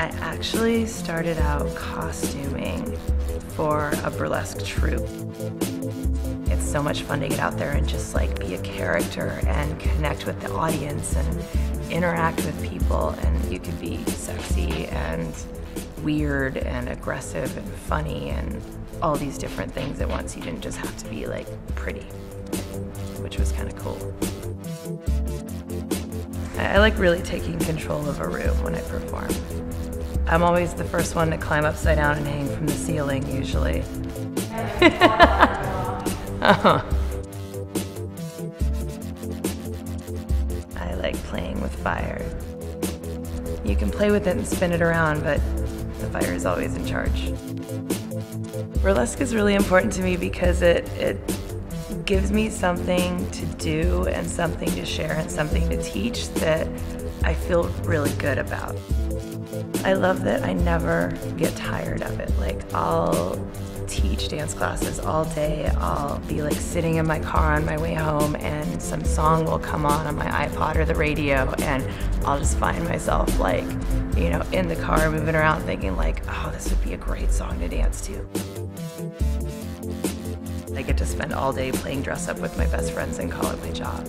I actually started out costuming for a burlesque troupe. It's so much fun to get out there and just like be a character and connect with the audience and interact with people and you could be sexy and weird and aggressive and funny and all these different things at once. You didn't just have to be like pretty, which was kind of cool. I like really taking control of a room when I perform. I'm always the first one to climb upside down and hang from the ceiling, usually. oh. I like playing with fire. You can play with it and spin it around, but the fire is always in charge. Burlesque is really important to me because it, it gives me something to do and something to share and something to teach that I feel really good about. I love that I never get tired of it. Like, I'll teach dance classes all day. I'll be like sitting in my car on my way home and some song will come on on my iPod or the radio and I'll just find myself like, you know, in the car moving around thinking like, oh, this would be a great song to dance to. I get to spend all day playing dress up with my best friends and call it my job.